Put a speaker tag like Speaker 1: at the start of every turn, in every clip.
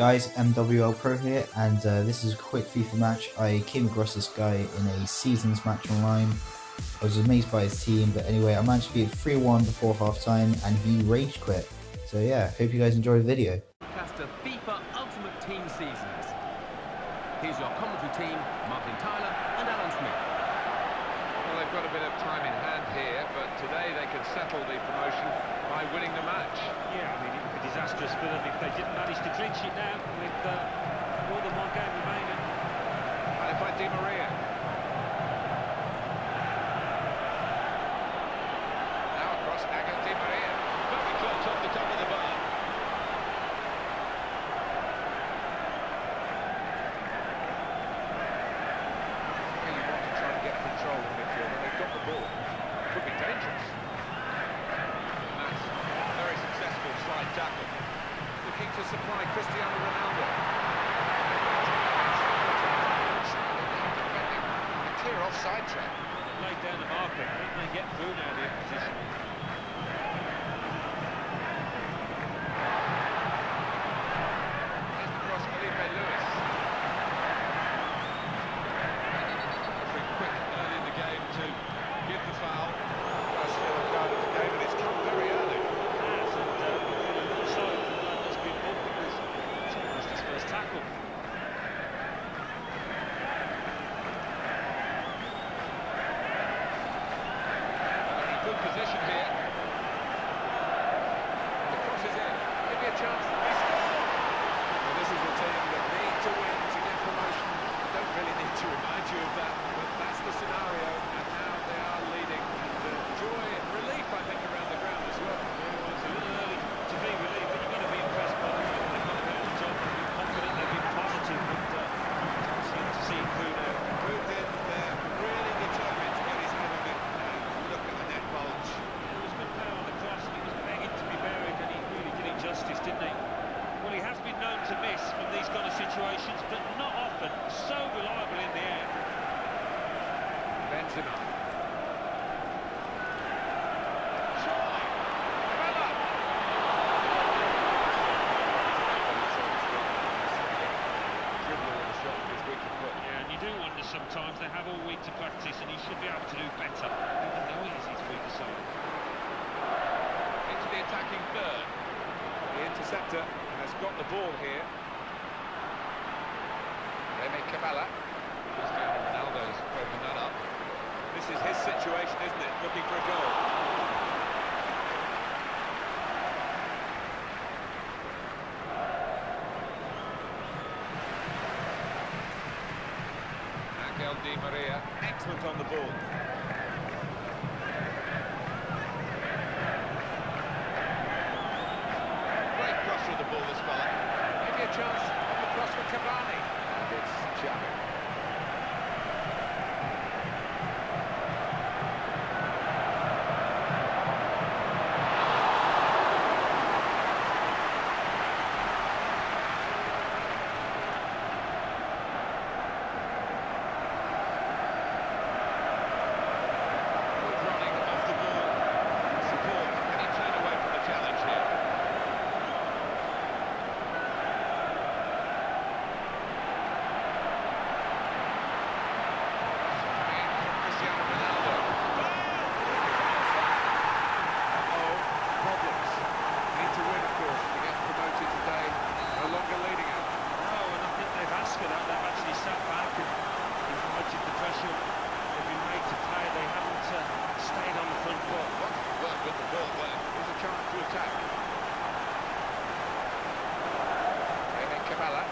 Speaker 1: guys, MWL Pro here, and uh, this is a quick FIFA match. I came across this guy in a Seasons match online. I was amazed by his team, but anyway, I managed to beat 3-1 before half time, and he rage quit. So yeah, hope you guys enjoy the video.
Speaker 2: Caster FIFA Ultimate Team Seasons. Here's your commentary team, Martin Tyler and Alan Smith.
Speaker 3: Well, they've got a bit of time in hand here, but today they can settle the promotion by winning the match.
Speaker 4: Yeah, I mean, it would be disastrous for them if they didn't manage to clinch it now with uh, more than one game remaining.
Speaker 3: And if I Di Maria. Now across Angel Di Maria. Very close off the top of the bar. Here you want to try and get control of the midfield, and they've got the ball. Could be dangerous. And that's a very successful slide tackle. Looking to supply Cristiano Ronaldo. Clear offside trap.
Speaker 4: Laid down the marker. I think they get through now the opposition.
Speaker 3: Here's the cross, Filipe Luís. Very quick early in the game to give the foul. First yellow card of the game, and it's come very early.
Speaker 4: Has, and uh, feeling also uh, that's been up because it's almost his first tackle.
Speaker 3: They're in good position here. The cross is in. Maybe a chance. They score! Well, this is a team that need to win to get promotion. I don't really need to remind you of that, but that's the scenario, and now they are leading. And uh, joy and relief, I think, around the ground as well.
Speaker 4: Well, it's a little early to be relieved, but you've got to be impressed by the fact they've got a bit of the job. They've been confident, they've been positive, but uh, can't seem to see it through now.
Speaker 3: Moved in there, really determined to get his head on it. And look at the net bulge.
Speaker 4: There was good power on the cross, and he was begging to be buried, and he really did it justice, didn't he? Well, he has been known to miss from these kind of situations, but not often. So reliable in the air.
Speaker 3: Benzema. Surely. Bella. Dribbler with a shot with his weaker foot.
Speaker 4: Yeah, and you do wonder sometimes they have all week to practice, and he should be able to do better, even though it is his weaker side.
Speaker 3: Into the attacking third. The interceptor has got the ball here. Remy Cabella. Cristiano Ronaldo's opened that up. This is his situation, isn't it? Looking for a goal. Angel Di Maria, excellent on the ball. Great cross through the ball, this fella. Maybe a chance on the cross for Cavani. And it's Xavi. Good running off the ball. Support. Can he turn away from the challenge here? Cristiano Ronaldo. Uh-oh, problems. Need to win, of course, to get promoted today. No longer leading it.
Speaker 4: No, and I think they've asked for that. They've actually sat back and invited the pressure they've been made to play. They haven't uh, stayed on the front foot.
Speaker 3: What work with the ball there. Here's a chance to attack. Aiming Cabella.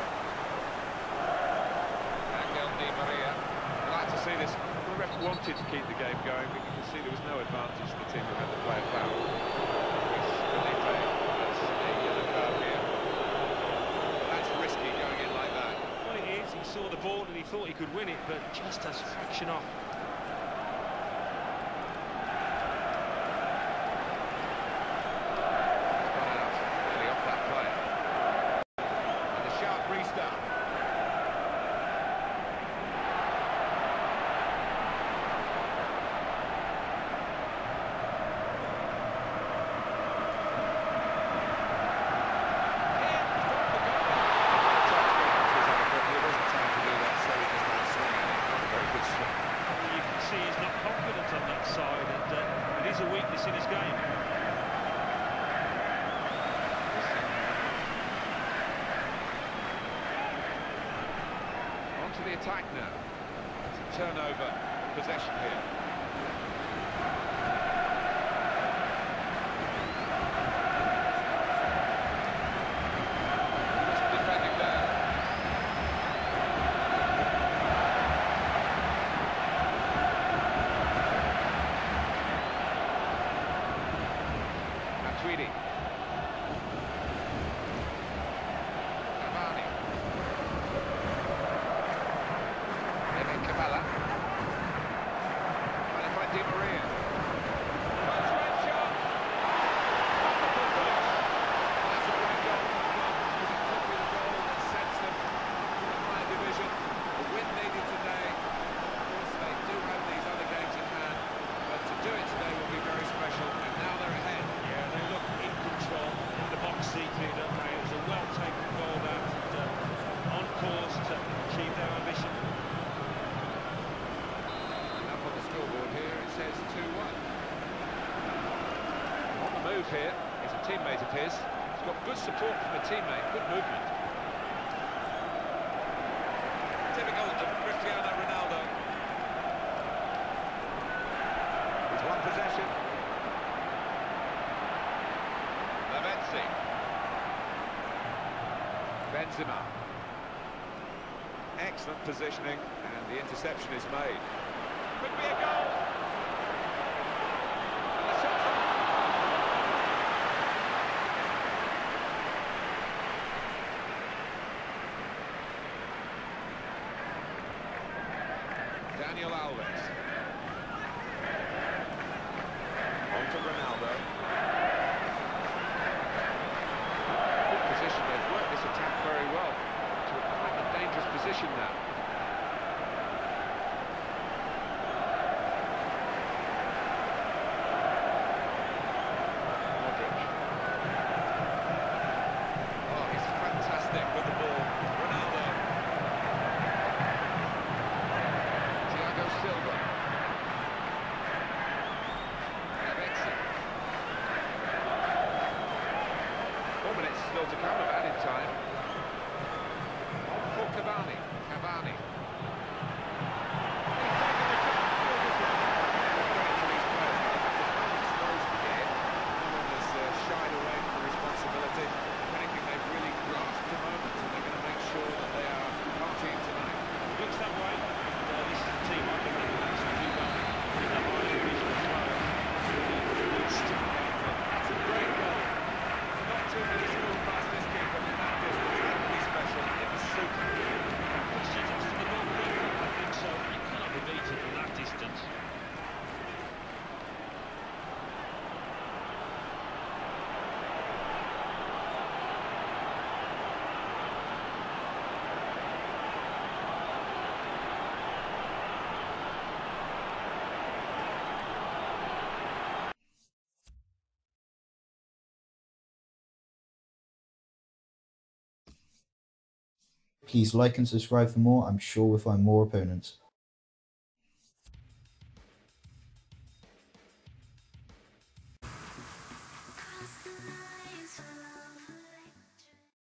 Speaker 3: Angel Di Maria. I'd like to see this. The ref wanted to keep the game going, but you can see there was no advantage to the team who had the player foul. Luis Felipe has a yellow card here. That's risky going in like that.
Speaker 4: Well, it is. He the ball and he thought he could win it, but just as fraction off.
Speaker 3: to the attack now. It's a turnover possession here. move here is a teammate of his. He's got good support from a teammate, good movement. Typical of Cristiano Ronaldo. He's one possession. Lavezzi. Benzema. Excellent positioning, and the interception is made. Could be a goal! Daniel Alves. On to Ronaldo. Good position, they've worked this attack very well. To a quite a dangerous position now.
Speaker 1: Please like and subscribe for more. I'm sure we'll find more opponents.